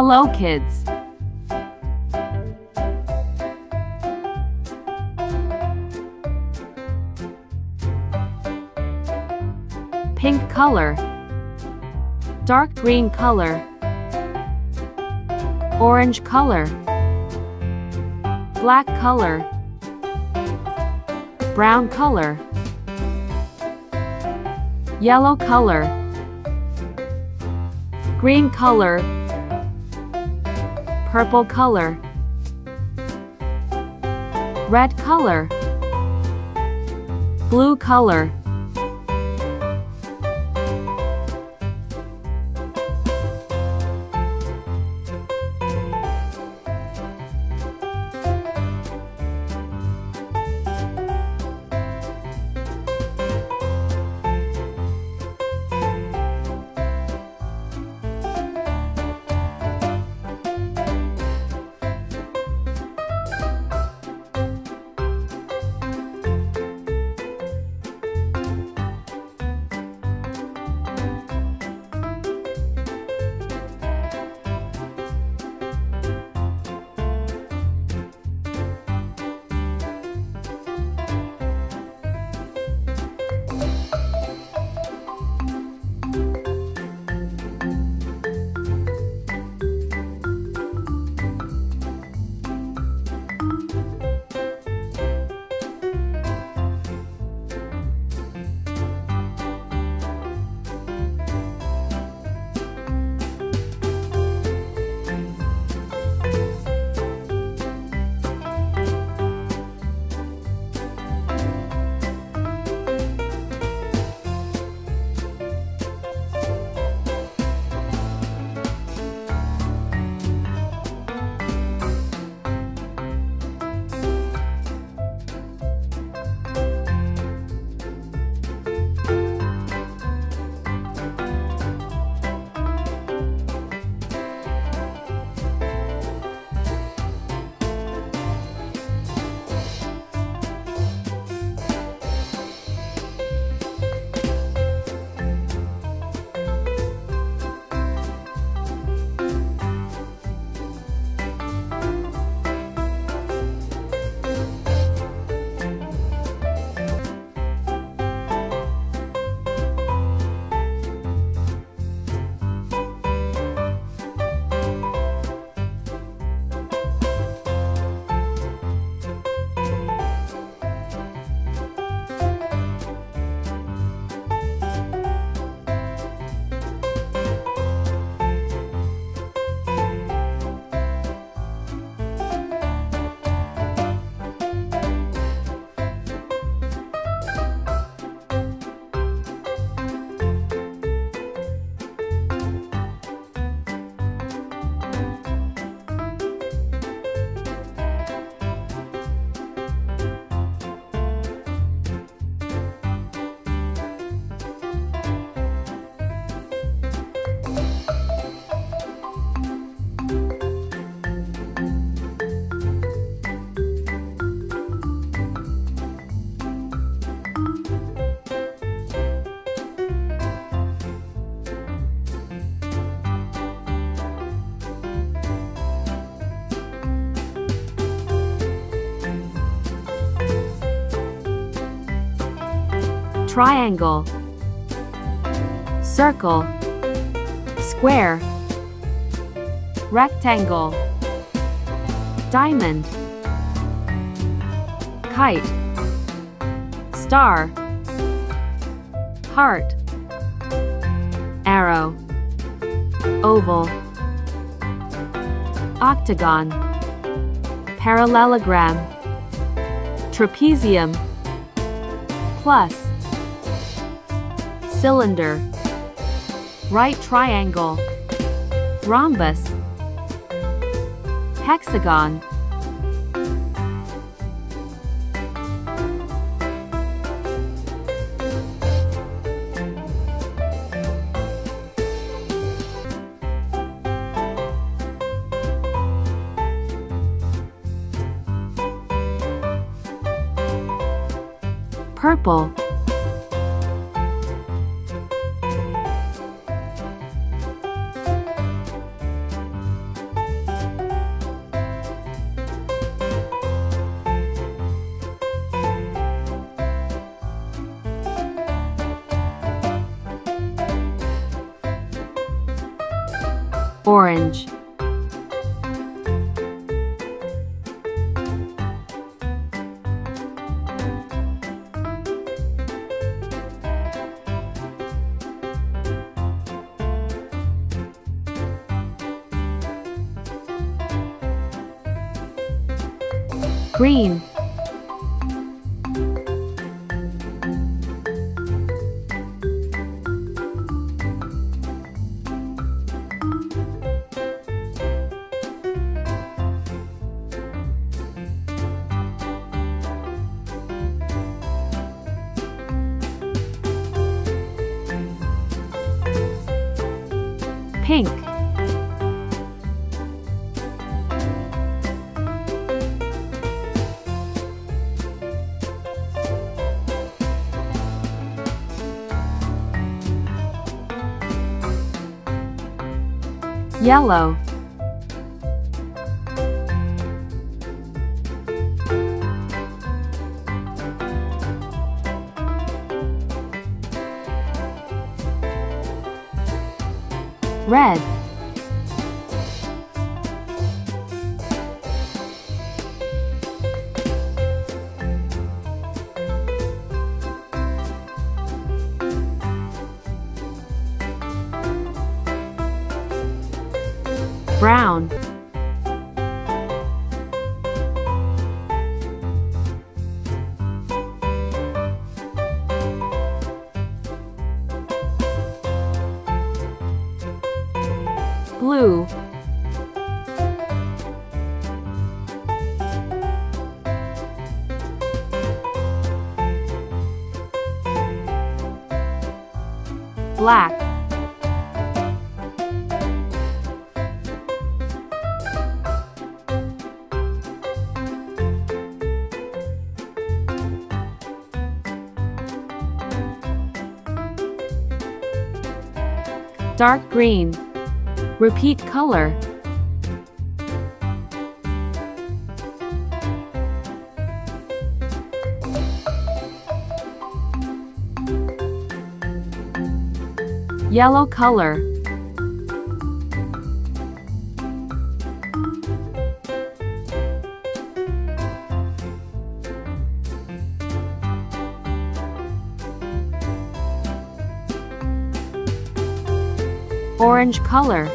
Hello kids. Pink color. Dark green color. Orange color. Black color. Brown color. Yellow color. Green color. Purple color. Red color. Blue color. Triangle, circle, square, rectangle, diamond, kite, star, heart, arrow, oval, octagon, parallelogram, trapezium, plus, cylinder, right triangle, rhombus, hexagon. Purple orange, green, pink, yellow, red, blue, black, dark green. Repeat color. Yellow color. Orange color.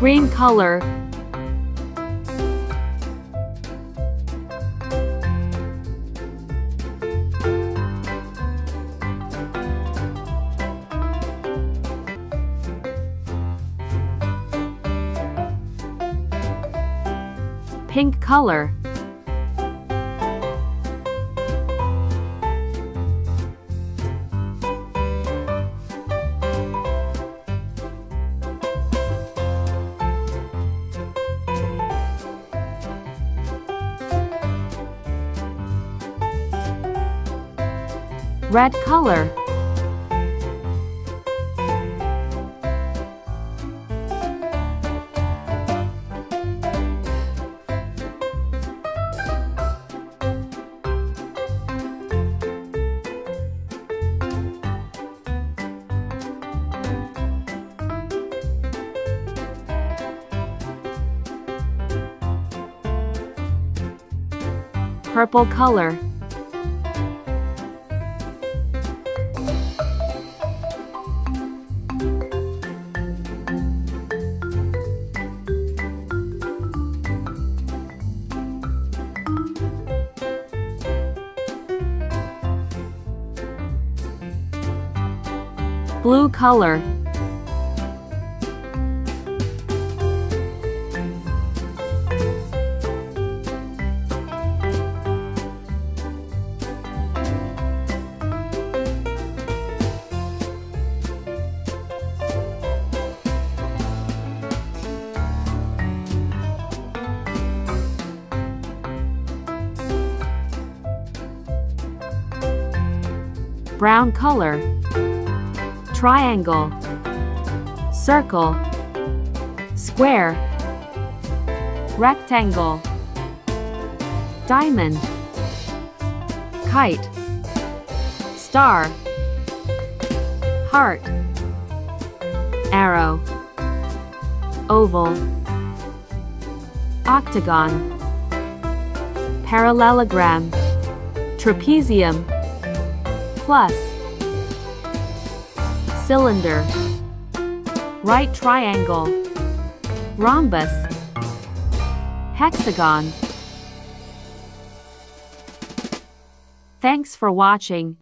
Green color. Pink color. Red color. Purple color. Blue color. Brown color triangle, circle, square, rectangle, diamond, kite, star, heart, arrow, oval, octagon, parallelogram, trapezium, plus, cylinder, right triangle, rhombus, hexagon. Thanks for watching.